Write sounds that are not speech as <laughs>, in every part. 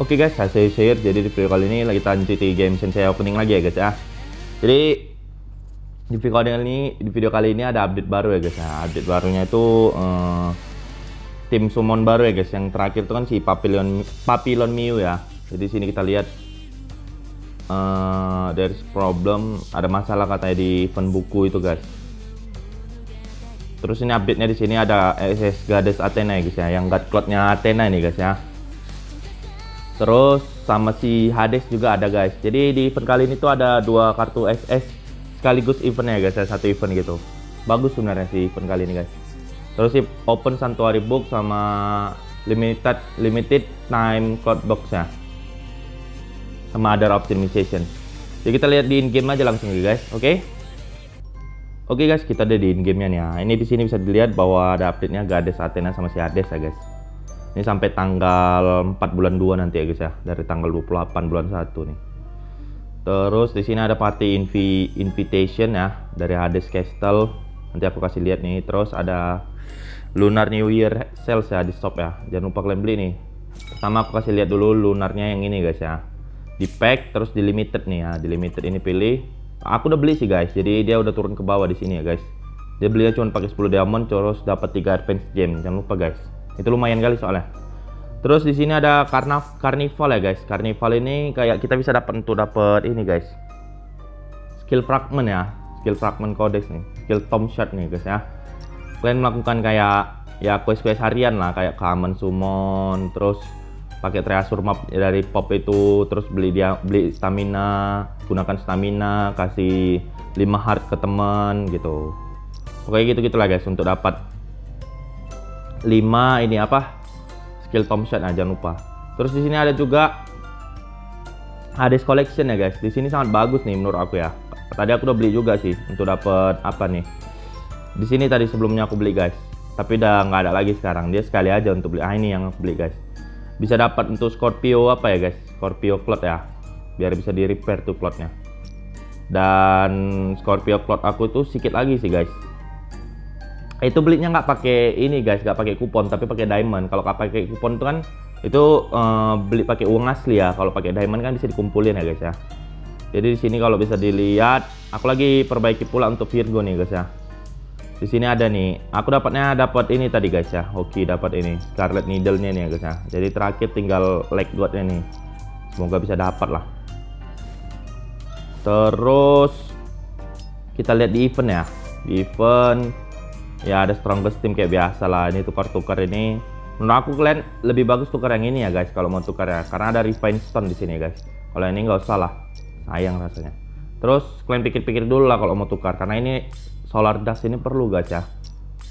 Oke guys, saya share. Jadi di video kali ini lagi kita lanjut di game Sensei opening lagi ya guys ya. Jadi di video kali ini di video kali ini ada update baru ya guys ya. Update barunya itu eh, tim summon baru ya guys. Yang terakhir itu kan si Papillon Papillon Mew ya. Jadi sini kita lihat eh there's problem, ada masalah katanya di event buku itu guys. Terus ini update-nya di sini ada SS Goddess Athena ya guys ya, yang God Cloud-nya Athena ini guys ya. Terus sama si Hades juga ada guys. Jadi di event kali ini tuh ada dua kartu SS sekaligus eventnya guys ya, satu event gitu. Bagus sebenarnya sih event kali ini guys. Terus si Open Sanctuary Book sama limited limited time cloud box ya. Sama other optimization. Jadi kita lihat di in game aja langsung ya guys, oke? Oke guys, kita ada di in game-nya nih ya. Ini di sini bisa dilihat bahwa ada update-nya Goddess Athena sama si Hades ya guys. Ini sampai tanggal 4 bulan 2 nanti ya guys ya. Dari tanggal 28 bulan 1 nih. Terus di sini ada party invi invitation ya dari Hades Castle. Nanti aku kasih lihat nih. Terus ada Lunar New Year sales ya di shop ya. Jangan lupa kalian beli nih. Pertama aku kasih lihat dulu lunarnya yang ini guys ya. Di pack terus di limited nih ya. Di limited ini pilih. Aku udah beli sih guys. Jadi dia udah turun ke bawah di sini ya guys. Dia belinya cuma pakai 10 diamond terus dapat 3 advance gem. Jangan lupa guys. Itu lumayan kali soalnya. Terus di sini ada karnav carnival ya guys. Carnival ini kayak kita bisa dapat untuk dapat ini guys. Skill fragment ya. Skill fragment codex nih. Skill tom shot nih guys ya. Kalian melakukan kayak ya quest-quest harian lah kayak common summon terus pakai treasure map dari pop itu terus beli dia beli stamina gunakan stamina kasih 5 heart ke teman gitu oke gitu gitulah guys untuk dapat 5 ini apa? Skill tom shot nah, lupa. Terus di sini ada juga Hades collection ya guys. Di sini sangat bagus nih menurut aku ya. Tadi aku udah beli juga sih untuk dapat apa nih? Di sini tadi sebelumnya aku beli guys. Tapi udah nggak ada lagi sekarang. Dia sekali aja untuk beli. Ah ini yang aku beli guys. Bisa dapat untuk Scorpio apa ya guys? Scorpio cloth ya. Biar bisa di repair tuh clothnya dan Scorpio cloth aku tuh sedikit lagi sih guys itu belinya nggak pakai ini guys nggak pakai kupon tapi pakai diamond. Kalau nggak pakai kupon tuh kan itu uh, beli pakai uang asli ya. Kalau pakai diamond kan bisa dikumpulin ya guys ya. Jadi di sini kalau bisa dilihat aku lagi perbaiki pula untuk Virgo nih guys ya. Di sini ada nih. Aku dapatnya dapat ini tadi guys ya. Oke dapat ini. Scarlet Needle nya nih ya guys ya. Jadi terakhir tinggal leg godnya nih. Semoga bisa dapat lah. Terus kita lihat di event ya. Di event ya ada strongest team kayak biasa lah. Ini tukar-tukar ini. Menurut aku kalian lebih bagus tukar yang ini ya guys kalau mau tukar ya. Karena ada refine stone di sini guys. Kalau ini nggak usah lah. Sayang rasanya. Terus kalian pikir-pikir dulu lah kalau mau tukar. Karena ini solar dust ini perlu gacha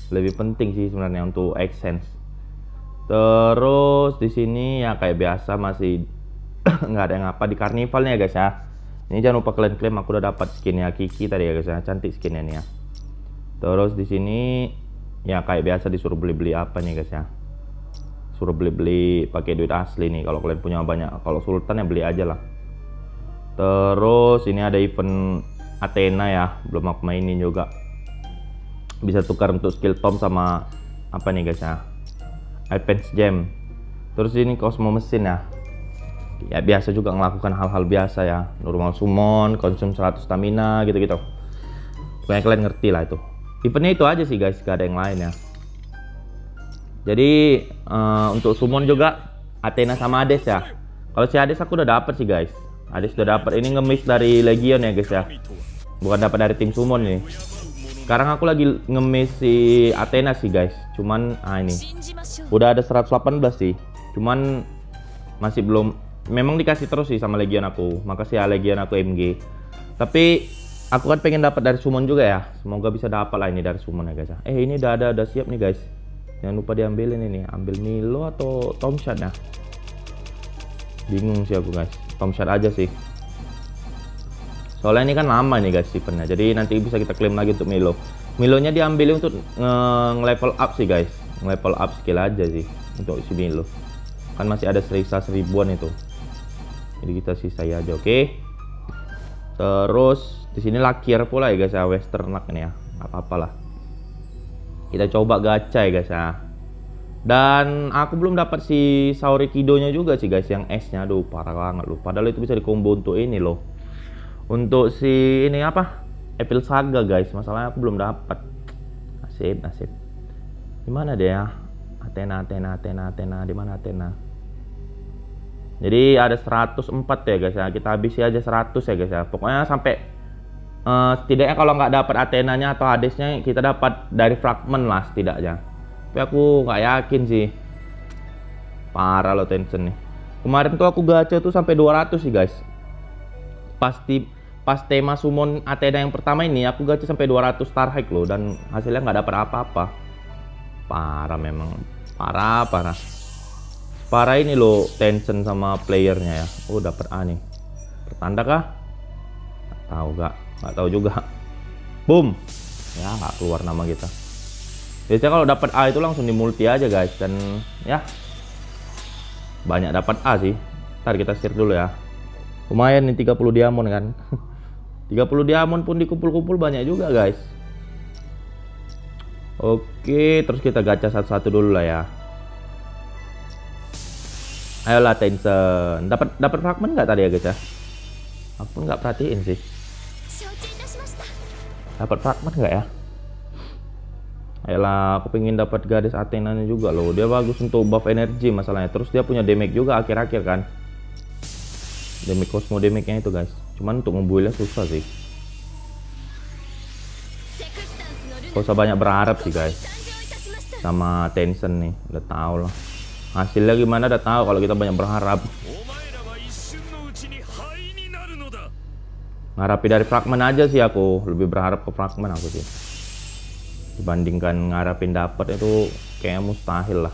lebih penting sih sebenarnya untuk exchange. Terus di sini ya kayak biasa masih <clears throat> nggak ada yang apa. Di carnival nih ya guys ya. Ini jangan lupa kalian klaim aku udah dapat skinnya Kiki tadi ya guys ya. Cantik skinnya nih ya terus di sini ya kayak biasa disuruh beli-beli apa nih guys ya? Suruh beli-beli pakai duit asli nih kalau kalian punya banyak. Kalau sultan ya beli aja lah. Terus ini ada event Athena ya belum aku mainin juga. Bisa tukar untuk skill tom sama apa nih guys ya? Advance gem. Terus ini cosmo mesin ya. Ya biasa juga melakukan hal-hal biasa ya. Normal summon konsum 100 stamina gitu-gitu. Pokoknya kalian ngerti lah itu eventnya itu aja sih guys. Gak ada yang lain ya. Jadi uh, untuk summon juga Athena sama Hades ya. Kalau si Hades aku udah dapet sih guys. Hades udah dapet. Ini ngemis dari Legion ya guys ya. Bukan dapat dari tim summon nih sekarang aku lagi ngemis si Athena sih guys. Cuman ah ini. Udah ada 118 sih. Cuman masih belum. Memang dikasih terus sih sama Legion aku. Makasih ya Legion aku MG tapi aku kan pengen dapat dari summon juga ya. Semoga bisa dapat lah ini dari summon ya guys eh ini udah ada udah siap nih guys. Jangan lupa diambilin ini. Ambil Milo atau Tomshot ya bingung sih aku guys. Tomshot aja sih. Soalnya ini kan lama nih guys eventnya jadi nanti bisa kita klaim lagi untuk Milo. Milonya diambil untuk nge-level up sih guys. Nge-level up skill aja sih untuk si Milo. Kan masih ada serisa seribuan itu. Jadi kita sisa aja oke? okay? Terus di sini lakir pula ya guys ya western luck ini ya nggak apa-apa lah kita coba gacha ya guys ya Dan aku belum dapat si Saori Kido-nya juga sih guys yang S-nya. Aduh, parah banget loh. Padahal itu bisa dikombo untuk ini loh. Untuk si ini apa? Evil Saga guys. Masalahnya aku belum dapat. Nasib, nasib. Gimana deh ya? Athena, Athena, Athena, Athena. Di mana Athena? Jadi ada 104 ya guys ya. Kita habisi aja 100 ya guys ya. Pokoknya sampai uh, setidaknya kalau nggak dapat Athena-nya atau Hadesnya kita dapat dari fragment lah setidaknya. Tapi aku nggak yakin sih. Parah lo tension nih. Kemarin tuh aku gacha tuh sampai 200 sih guys. Pasti pas tema summon Athena yang pertama ini aku gacha sampai 200 star high loh dan hasilnya nggak dapat apa-apa. Parah memang. Parah parah parah ini loh tension sama playernya ya. Oh dapat A nih. Pertanda kah? Nggak tahu gak nggak tahu juga. Boom. Ya nggak keluar nama kita. Biasanya kalau dapat A itu langsung di multi aja guys. Dan ya. Banyak dapat A sih. Ntar kita share dulu ya. Lumayan nih 30 diamond kan. <laughs> 30 diamond pun dikumpul-kumpul banyak juga guys. Oke terus kita gacha satu-satu dulu lah ya ayolah Tension dapat dapat fragment nggak tadi ya guys ya aku nggak perhatiin sih dapat fragment nggak ya Ayolah, aku pengen dapat gadis Athena juga loh. Dia bagus untuk buff energi masalahnya. Terus dia punya damage juga akhir-akhir kan. Damage Cosmo damage-nya itu guys. Cuman untuk ngebuilnya susah sih. Gak usah banyak berharap sih guys. Sama tension nih, udah tau lah. Hasilnya gimana? Udah tahu kalau kita banyak berharap. Ngarapi dari fragment aja sih aku, lebih berharap ke fragment aku sih. Dibandingkan ngarapin dapat itu kayaknya mustahil lah.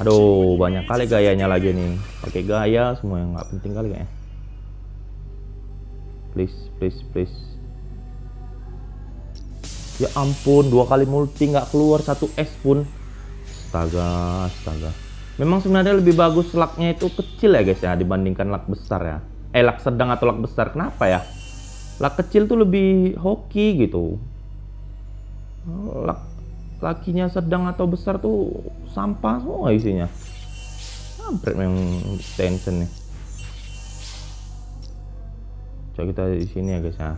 Aduh banyak kali gayanya lagi nih. Pakai gaya semua yang nggak penting kali kayaknya. Please please please ya ampun dua kali multi nggak keluar satu S pun. Astaga astaga. Memang sebenarnya lebih bagus laknya itu kecil ya guys ya dibandingkan lak besar ya. Eh lak sedang atau lak besar kenapa ya? Lak kecil tuh lebih hoki gitu. Lak lakinya sedang atau besar tuh sampah semua isinya. Sampai memang tension nih. Coba kita di sini ya guys ya.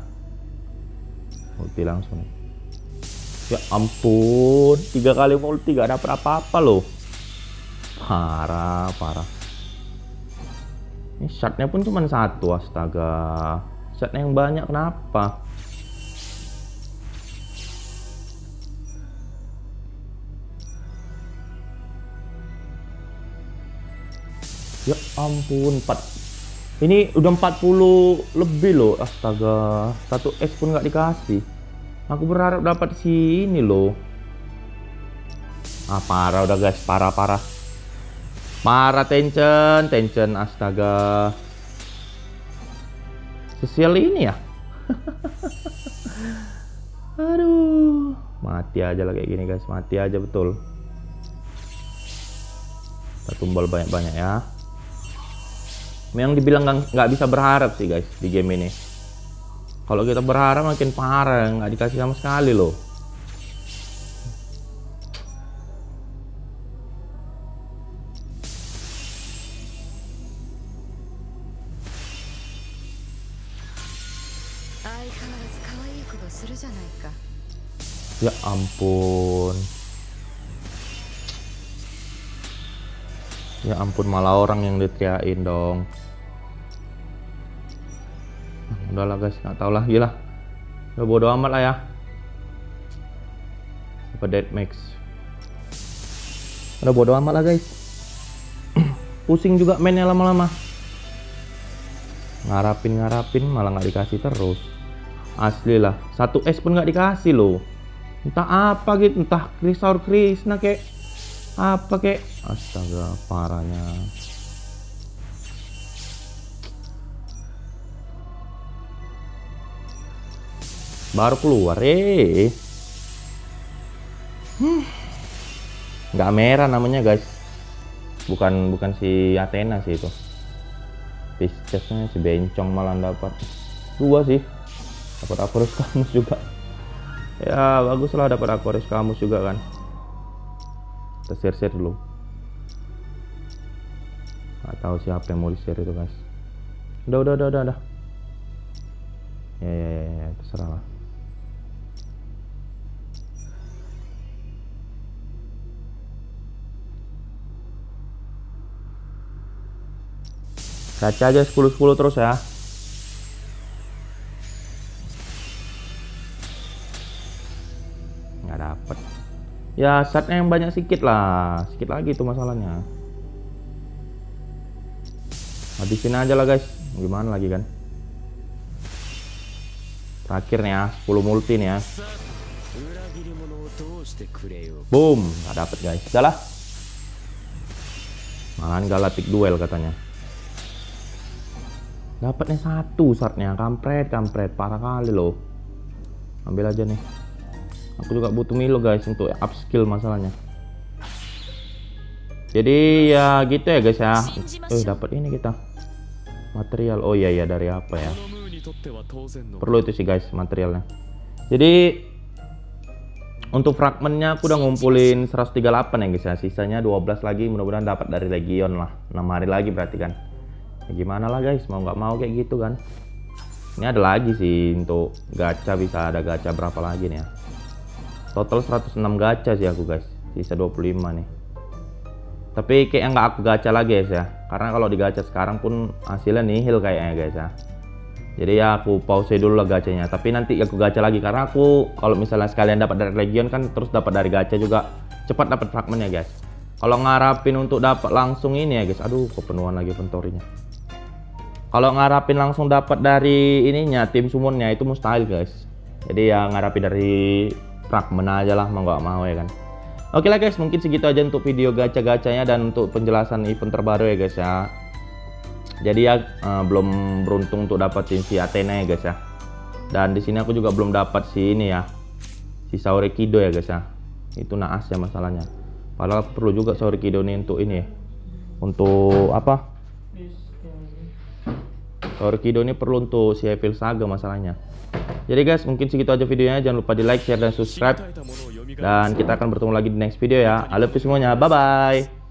Multi langsung ya ampun tiga kali multi gak dapet apa-apa loh parah parah ini shotnya pun cuma satu astaga Catnya yang banyak kenapa? Ya ampun, 4 Ini udah 40 lebih loh. Astaga, satu S pun nggak dikasih. Aku berharap dapat si ini loh. Ah, parah udah guys, parah parah. Parah tension, tension. Astaga. Sosial ini ya? <laughs> Aduh. Mati aja lah kayak gini guys. Mati aja betul. Kita tumbal banyak-banyak ya. Memang dibilang nggak bisa berharap sih guys di game ini kalau kita berharap makin parah, nggak dikasih sama sekali loh. Ya ampun. Ya ampun malah orang yang ditiain dong udahlah guys nggak tau lah gila. Udah bodo amat lah ya. Apa dead max? Udah bodo amat lah guys. <clears throat> Pusing juga mainnya lama-lama. Ngarapin ngarapin malah nggak dikasih terus. Asli lah satu S pun nggak dikasih loh. Entah apa gitu. Entah Krisaur Krishna kayak apa kayak astaga parahnya baru keluar eh hmm. nggak merah namanya guys bukan bukan si Athena sih itu Piscesnya si bencong malah dapat dua sih dapat Aphorus Kamus juga Ya bagus lah dapat Aquarius kamus juga kan. Kita share-share dulu. Gak tahu siapa yang mau di share itu guys. Udah udah udah udah. udah. Ya, ya ya ya terserah lah. Baca aja 10-10 terus ya. Nggak dapet. Ya, setnya yang banyak sedikit lah. Sedikit lagi itu masalahnya. Habisin aja lah guys. Gimana lagi kan? Terakhir nih ya, 10 multi nih ya. Boom, nggak dapet guys. Udah lah. Malahan galatik duel katanya. Dapatnya satu saatnya, kampret, kampret, parah kali loh. Ambil aja nih. Aku juga butuh Milo guys untuk upskill masalahnya. Jadi ya gitu ya guys ya. Eh dapat ini kita. Material. Oh iya ya dari apa ya? Perlu itu sih guys materialnya. Jadi untuk fragmennya aku udah ngumpulin 138 ya guys ya. Sisanya 12 lagi mudah-mudahan dapat dari legion lah. 6 hari lagi berarti kan ya gimana lah guys? Mau nggak mau kayak gitu kan? Ini ada lagi sih untuk gacha bisa ada gacha berapa lagi nih ya? Total 106 gacha sih aku guys. Sisa 25 nih. Tapi kayaknya nggak aku gacha lagi guys ya. Karena kalau digacha sekarang pun hasilnya nihil kayaknya guys ya. Jadi ya aku pause dulu lah gacanya tapi nanti aku gacha lagi karena aku kalau misalnya sekalian dapat dari legion kan terus dapat dari gacha juga cepat dapat fragmennya guys. Kalau ngarapin untuk dapat langsung ini ya guys. Aduh kepenuhan lagi inventory-nya kalau ngarapin langsung dapat dari ininya tim summonnya itu mustahil guys. Jadi ya ngarapin dari fragmen aja lah mau nggak mau ya kan. Oke lah guys mungkin segitu aja untuk video gacha-gachanya dan untuk penjelasan event terbaru ya guys ya. Jadi ya eh, belum beruntung untuk dapatin si Athena ya guys ya. Dan di sini aku juga belum dapat si ini ya. Si Saurekido ya guys ya. Itu naas ya masalahnya. Padahal aku perlu juga Saurekido ini untuk ini ya. Untuk apa Orkido ini perlu untuk si Evil Saga masalahnya. Jadi guys, mungkin segitu aja videonya. Jangan lupa di like, share, dan subscribe. Dan kita akan bertemu lagi di next video ya. I love you semuanya. Bye-bye.